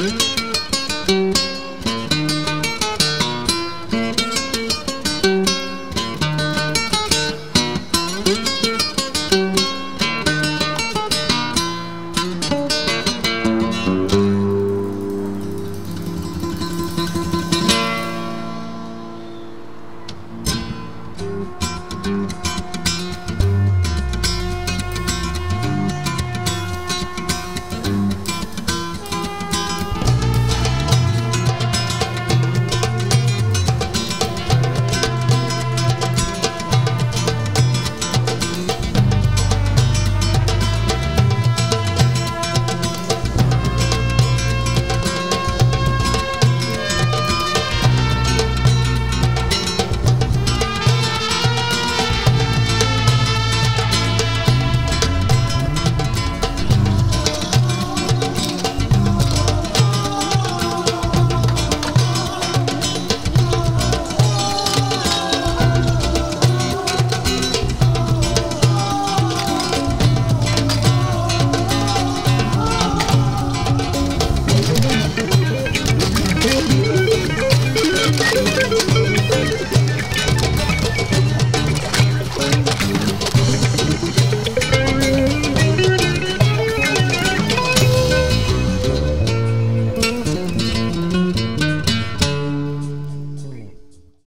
Mm-hmm.